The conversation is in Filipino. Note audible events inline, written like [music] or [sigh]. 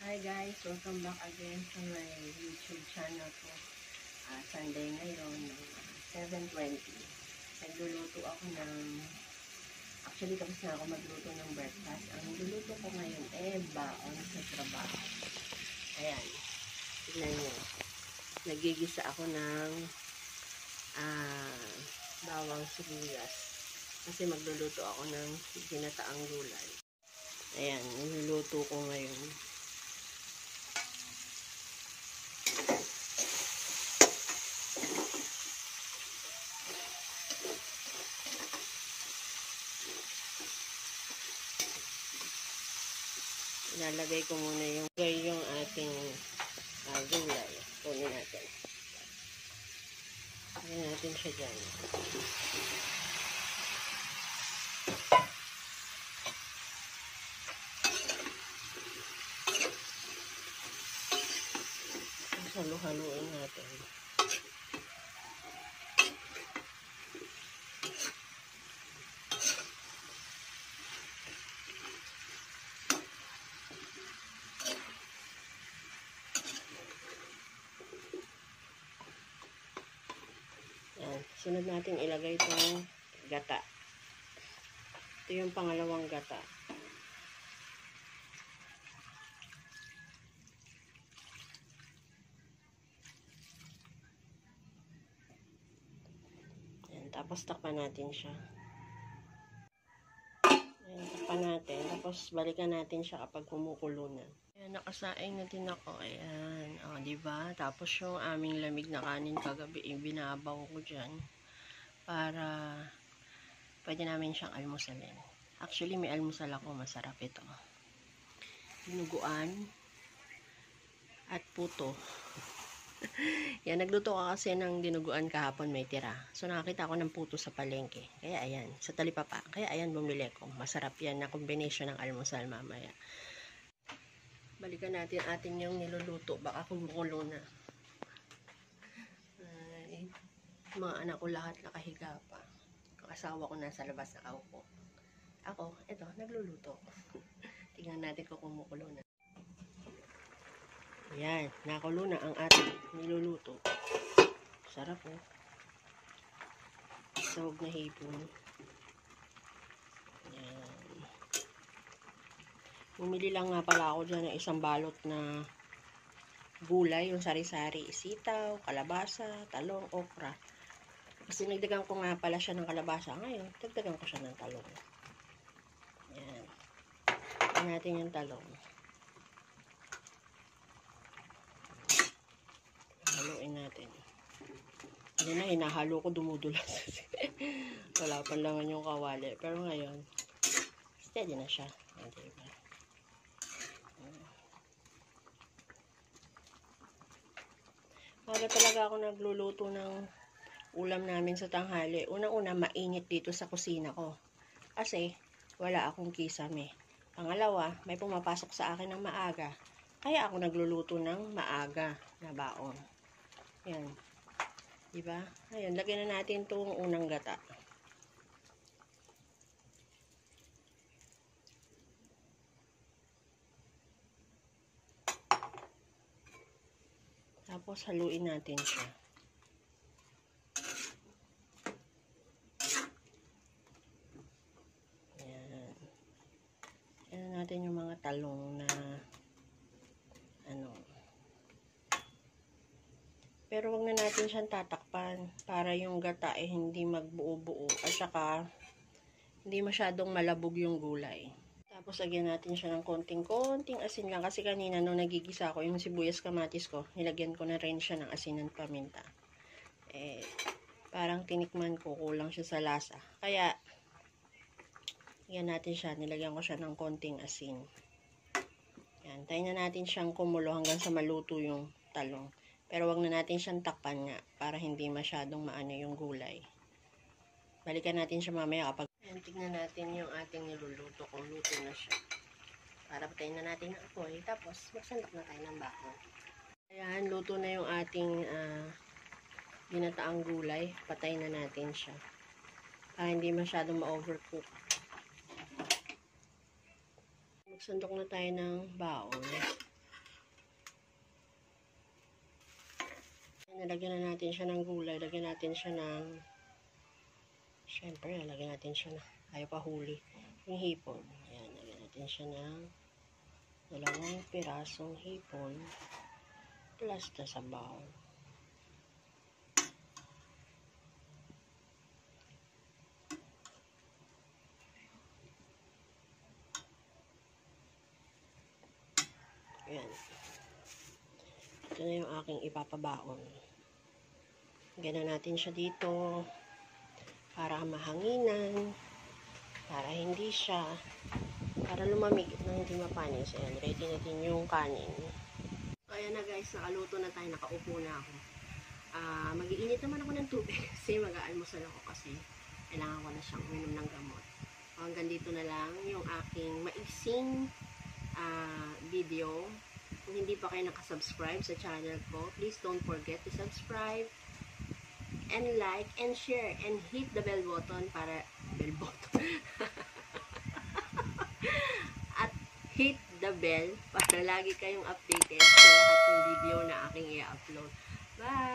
Hi guys, welcome back again sa my YouTube channel ko. Ah, Sunday ngayon, ah, 7.20. Nagluluto ako ng, actually tapos na ako magluto ng breakfast. Ang niluluto ko ngayon eh, baon sa trabaho. Ayan, tignan nyo. Nagigisa ako ng ah, bawang sibuyas. Kasi magluluto ako ng ginataang gulay. Ayan, niluluto ko ngayon. Ilalagay ko muna yung yung ating uh, gulay. Kunin natin. Lagyan natin siya dyan. Tapos halu-haluin natin. Yan. Sunod natin ilagay itong gata. Ito yung pangalawang gata. Yan. Tapos takpan natin siya. Yan. Takpan natin. Tapos balikan natin siya kapag kumukulo na. Ayan, nakasaing na din ako. Ayan. O, diba? Tapos yung aming lamig na kanin kagabi, binabaw ko dyan. Para pwede namin siyang almusalin. Actually, may almusal ako. Masarap ito. Dinuguan at puto. [laughs] yan, nagluto ka kasi ng dinuguan kahapon may tira. So, nakakita ako ng puto sa palengke. Kaya, ayan, sa talipapa. Kaya, ayan, bumili ko. Masarap yan na combination ng almusal mamaya. Balikan natin atin yung niluluto. Baka kumukulo na. Ay, mga anak ko lahat nakahiga pa. Ang asawa ko nasa labas na ako. Ako, eto, nagluluto. [laughs] Tingnan natin kung kumukulo na. Yan, nakulo na ang ating niluluto. Sarap oh. Sawag na hipon. Yan. Bumili lang nga pala ako dyan ng isang balot na gulay, yung sari-sari, sitaw, kalabasa, talong, okra. Kasi nagdagan ko nga pala siya ng kalabasa. Ngayon, dagdagan ko siya ng talong. Yan. Tignan natin yung talong. Haluin natin. Hindi na, hinahalo ko dumudulas. [laughs] Wala pa laman yung kawali. Pero ngayon, steady na siya. Ayan, diba? Para talaga ako nagluluto ng ulam namin sa tanghali. Unang-una, mainit dito sa kusina ko. Kasi, wala akong kisame. Pangalawa, may pumapasok sa akin ng maaga. Kaya ako nagluluto ng maaga na baon. Yan. Diba? Ayan, lagyan na natin itong unang gata. Tapos, haluin natin siya. Ayan. Ayan natin yung mga talong na ano. Pero wag na natin siyang tatakpan para yung gata eh hindi magbuo-buo at saka hindi masyadong malabog yung gulay. Tapos lagyan natin siya ng konting-konting asin lang kasi kanina nung nagigisa ko yung sibuyas kamatis ko, nilagyan ko na rin siya ng asin at paminta. Eh, parang tinikman ko, kulang siya sa lasa. Kaya, yan natin siya, nilagyan ko siya ng konting asin. Yan, tayo na natin siyang kumulo hanggang sa maluto yung talong. Pero wag na natin siyang takpan nga para hindi masyadong maano yung gulay. Balikan natin siya mamaya kapag Ayan, tignan natin yung ating niluluto kung luto na siya. Para patayin na natin ang apoy. Tapos, magsandok na tayo ng bako. Ayan, luto na yung ating uh, ginataang gulay. Patayin na natin siya. Para hindi masyadong ma-overcook. Magsandok na tayo ng baon. Nalagyan na natin siya ng gulay. Lagyan natin siya ng... Siyempre, lagyan natin siya na... Ayaw pa huli. Yung hipon. Ayan, lagyan natin siya ng dalawang pirasong hipon plus na sabaw. Ayan. Ito na yung aking ipapabaon. Ganyan natin siya dito para mahanginan, para hindi siya, para lumamig na hindi mapanis. Ayan, ready natin yung kanin. Ayan na guys, nakaluto na tayo, nakaupo na ako. Ah, mag-iinit naman ako ng tubig [laughs] kasi mag-aalmusal ako kasi kailangan ko na siyang uminom ng gamot. Hanggang dito na lang yung aking maiksing ah, video. Kung hindi pa kayo nakasubscribe sa channel ko, please don't forget to subscribe and like and share and hit the bell button para bell button [laughs] at hit the bell para lagi kayong updated sa lahat ng video na aking i-upload. Bye!